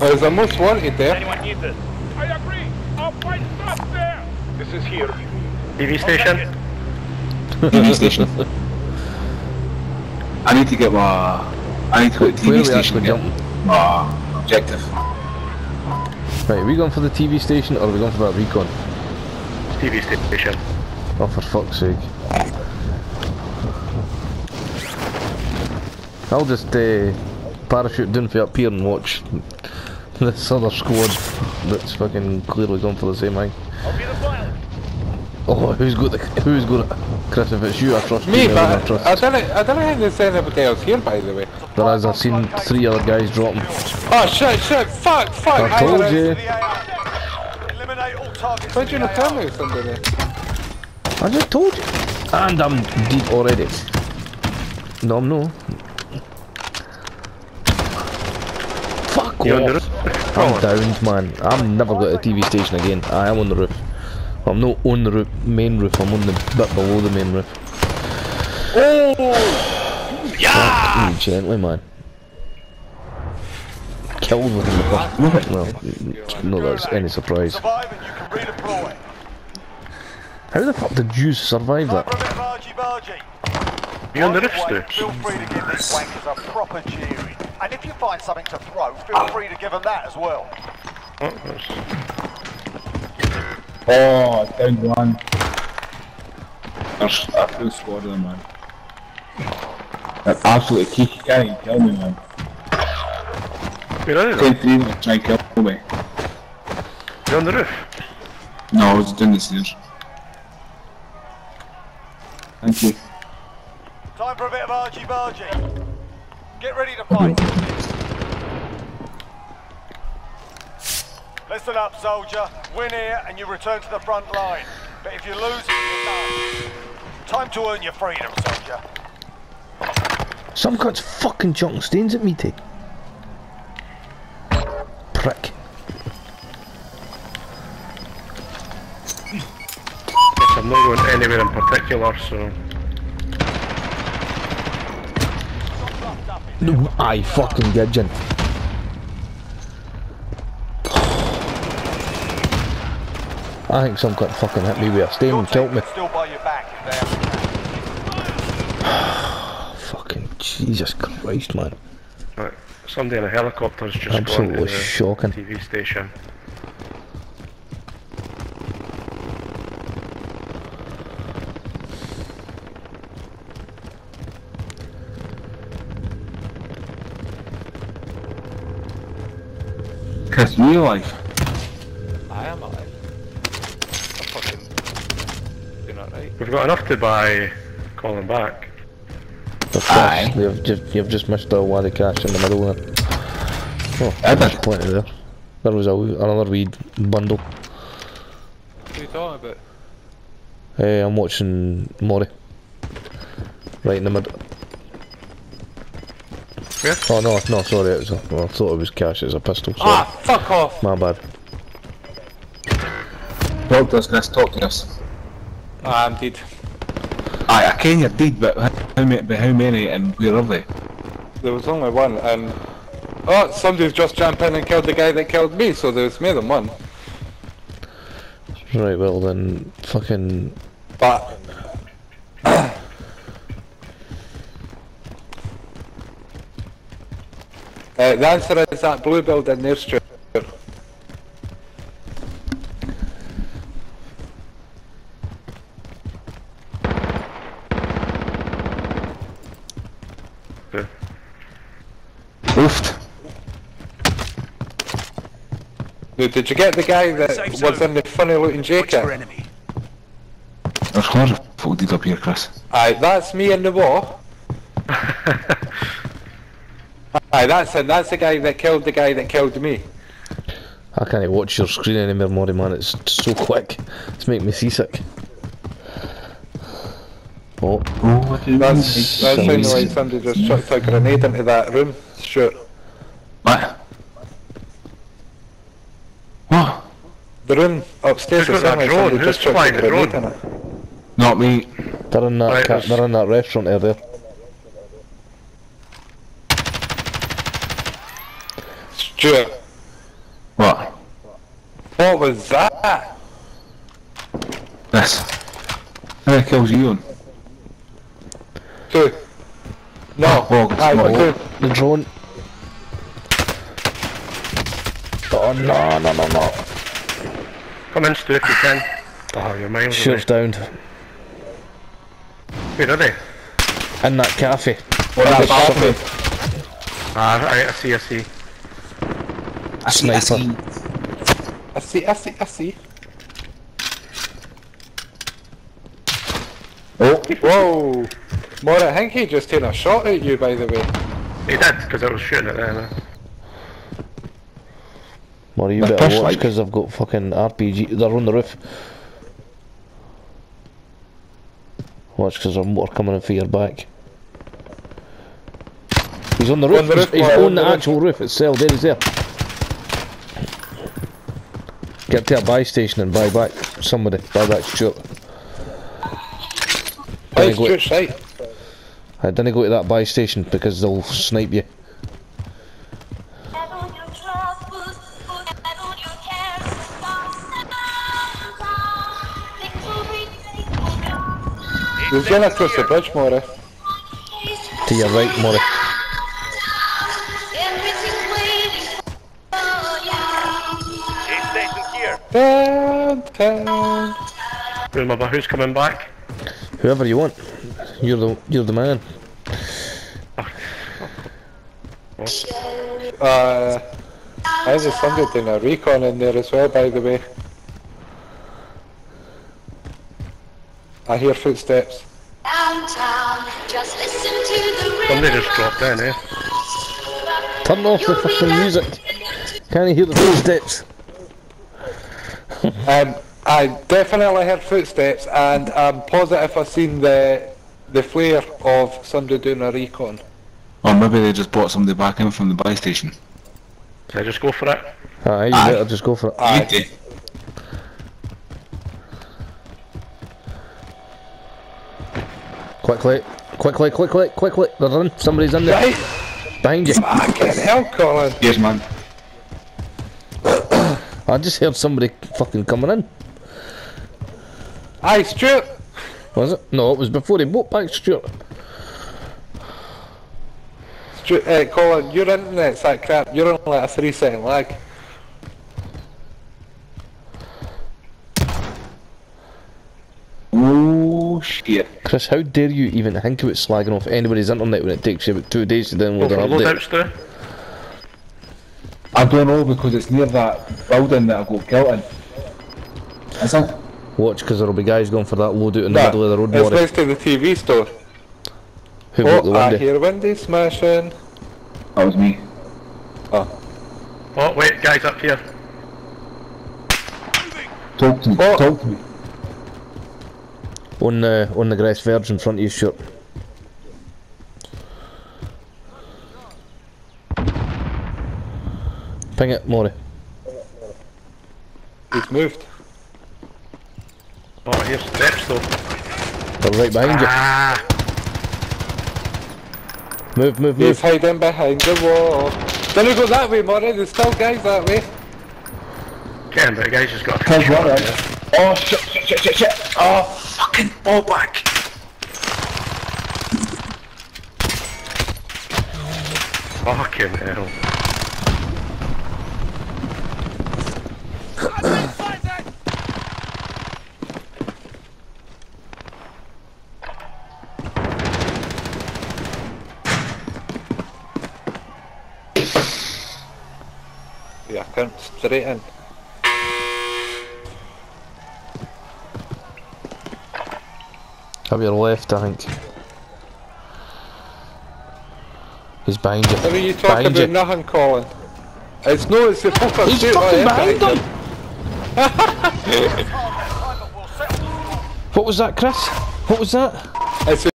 There's a most wanted there. Anyone need this? I agree. I'll fight stuff there. This is here. TV station. TV station. I need to get my. I need to go to TV we station. actually get my objective. Right, are we going for the TV station or are we going for that recon? TV station. Oh, for fuck's sake. I'll just uh, parachute down for up here and watch this other squad that's fucking clearly going for the same thing. I'll be the pilot. Oh, who's got the, who's got it? Chris, if it's you, I trust Me, you. more than I but trust. I don't, I don't think there's anybody else here, by the way. There is, I've seen three other guys dropping. Oh shit, shit, fuck, fuck. I told I- you. Eliminate all targets. Why'd you not tell me somebody? I just told you. And I'm dead already. No, I'm no. Fuck You off. Roof? I'm downed, man. I'm never got a TV station again. I am on the roof. I'm not on the roof, main roof. I'm on the bit below the main roof. Oh! Yeah! gently, man. Killed within the first. Well, no, that's any surprise. Survive and you can redeploy. How the fuck did you survive that? for a bit of argy-bargy. You on the roof, By Stu? Feel free to give these wankers a proper cheering. And if you find something to throw, feel ah. free to give them that as well. Oh, that's- down one. There's a full squad of man. They're absolutely key. Can't even kill me, man. Where are they? Ten three of them try and kill me. You on the roof? No, I was down the stairs. Thank you. Time for a bit of argy-bargy. Get ready to fight. Listen up, soldier. Win here and you return to the front line. But if you lose, you're done. Time to earn your freedom, soldier. Some cunt's fucking chucking stuns at me, T. Prick. I'm not going anywhere in particular, so. No, I fucking get gidgeon. I think some cunt fucking hit me with a stun Your and killed me. still buy you back if Fucking Jesus Christ, man. Right. Somebody in a helicopter's just gone to Absolutely the shocking. TV station. Chris, real life. I am alive. I'm fucking doing alright. We've got enough to buy calling back. The Aye. you've just, you've just missed a wad of cash in the middle there. Oh, I there's did. plenty there. There was a, wee- another wee bundle. What are you talking about? Hey, I'm watching Mori. Right in the middle. Where? Oh no, no, sorry, it was a, well, I thought it was cash, it was a pistol, sorry. Ah, fuck off! My bad. Talk to us, Chris. Talk to us. Ah, I'm dead. Aye, I ken you're dead, but how many, but how many and where are they? There was only one, and... Oh, somebody's just jumped in and killed the guy that killed me, so there was more than one. Right, well then, fucking... But... Uh, the answer is that blue building there, Stuart. Okay. Oofed. Now, Did you get the guy that was in the funny looking Watch your jacket? enemy. There's horror folk dead up here, Chris. Aye, that's me in the wall. Aye, that's it. That's the guy that killed the guy that killed me. I can't watch your screen anymore, Mori, man, it's so quick. It's making me seasick. Oh, Oh, what did That's, that Some sounded like reason. somebody just chucked a grenade into that room. Sure. What? What? The room upstairs Who's is got that sounded like drone? somebody Who's just chucked a flying grenade drone? in it. Not me. they're in that, Right, ca- they're in that restaurant there, there. Stuart, What? What was that? This. How many kills you on? Two. No. Oh, it's aye, not. two. The drone. Oh no no no no. Come in, Stu, if you can. Oh, you're miles Shoots down. Where are they? In that cafe. What That's the awful. Ah, I see, I see. I see, I Sniper. see. I see, I see, I see. Oh, Whoa! Mora, I think he just took a shot at you, by the way. He did, because I was shooting at them. Eh? Or you better watch because I've got fucking RPG. They're on the roof. Watch because there's more coming in for your back. He's on the roof. On the he's roof, he's Mara, on on the the roof. actual roof itself. There he's there. Get to a buy station and buy back somebody. Buy back Stuart. Hey, Didn't go, Stuart. I didn't go to that buy station because they'll snipe you. He's going across the bridge, Mora. To your right, Murray. Downtown. Remember who's coming back? Whoever you want. You're the you're the man. Uh, I think somebody doing a recon in there as well, by the way. I hear footsteps. Downtown, just listen to the Somebody just dropped in, eh? Turn off the fucking music. Can't you hear the footsteps? Um, I definitely heard footsteps, and I'm positive I've seen the the flare of somebody doing a recon. Or maybe they just brought somebody back in from the buy station. Should I just go for it? Aye, you Aye. better just go for it. Aye. Need to. Quickly, quickly, quickly, quickly. They're in. Somebody's in there. Right? Behind you. Fucking hell, Colin. Yes, man. I just heard somebody fucking coming in. Aye, Stuart. Was it? No, it was before he bought back Stuart. Stuart uh, Colin, your internet's that crap. You're on like a three second lag. Oh, shit. Chris, how dare you even think about slagging off anybody's internet when it takes you about two days to Go download an update? I don't know because it's near that building that I got killed in. Is it? Watch, because there'll be guys going for that loadout in the Nah, middle of the road, It's Warwick. next to the TV store. Who broke the Oh, I hear window smashing. That was me. Oh, Oh, wait, guys up here. Talk to me. What? Talk to me. On the on the grass verge in front of you, Stuart. Ping it, Maury. He's moved. Here's steps though. They're right behind you. Ah, Move, move, He's move. hiding behind the wall. Don't go that way, Murray. There's still guys that way. Ken, but the guy's just got a Cause shot right? you. Oh, shit, shit, shit, shit, shit. Oh, fucking ball back. Fucking hell. Come straight in. Have your left, I think. He's behind you. What are you talking behind about? you. Nothing, Colin. It's no, it's the fucker He's fucking behind him! Time, we'll settle the score. What was that, Chris? What was that? It's